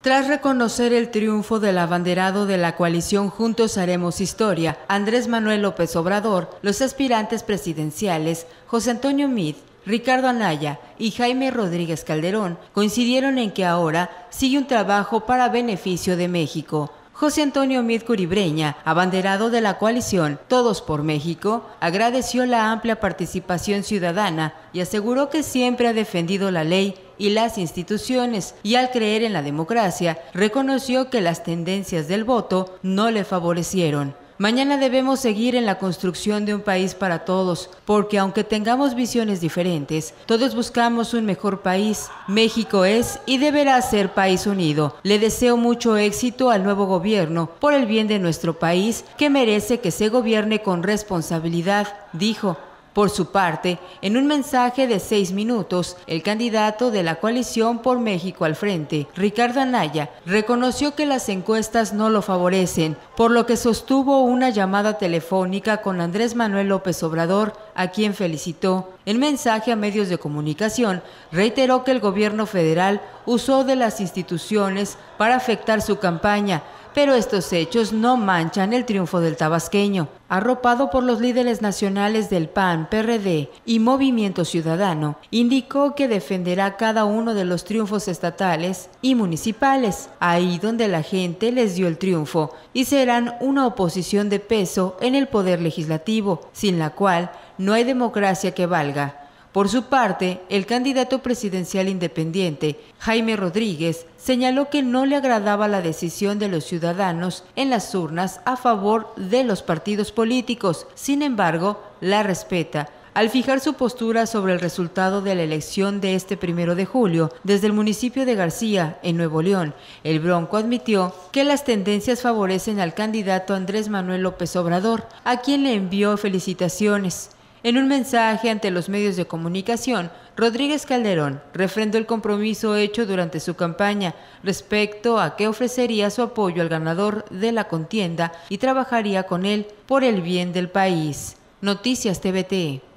Tras reconocer el triunfo del abanderado de la coalición Juntos Haremos Historia, Andrés Manuel López Obrador, los aspirantes presidenciales José Antonio Mid, Ricardo Anaya y Jaime Rodríguez Calderón coincidieron en que ahora sigue un trabajo para beneficio de México. José Antonio Mid Curibreña, abanderado de la coalición Todos por México, agradeció la amplia participación ciudadana y aseguró que siempre ha defendido la ley y las instituciones y al creer en la democracia reconoció que las tendencias del voto no le favorecieron. Mañana debemos seguir en la construcción de un país para todos, porque aunque tengamos visiones diferentes, todos buscamos un mejor país. México es y deberá ser país unido. Le deseo mucho éxito al nuevo gobierno por el bien de nuestro país, que merece que se gobierne con responsabilidad, dijo. Por su parte, en un mensaje de seis minutos, el candidato de la coalición por México al frente, Ricardo Anaya, reconoció que las encuestas no lo favorecen, por lo que sostuvo una llamada telefónica con Andrés Manuel López Obrador, a quien felicitó. En mensaje a medios de comunicación, reiteró que el gobierno federal usó de las instituciones para afectar su campaña, pero estos hechos no manchan el triunfo del tabasqueño. Arropado por los líderes nacionales del PAN, PRD y Movimiento Ciudadano, indicó que defenderá cada uno de los triunfos estatales y municipales, ahí donde la gente les dio el triunfo, y serán una oposición de peso en el poder legislativo, sin la cual no hay democracia que valga. Por su parte, el candidato presidencial independiente, Jaime Rodríguez, señaló que no le agradaba la decisión de los ciudadanos en las urnas a favor de los partidos políticos. Sin embargo, la respeta al fijar su postura sobre el resultado de la elección de este primero de julio desde el municipio de García, en Nuevo León, el Bronco admitió que las tendencias favorecen al candidato Andrés Manuel López Obrador, a quien le envió felicitaciones. En un mensaje ante los medios de comunicación, Rodríguez Calderón refrendó el compromiso hecho durante su campaña respecto a que ofrecería su apoyo al ganador de la contienda y trabajaría con él por el bien del país. Noticias TVT.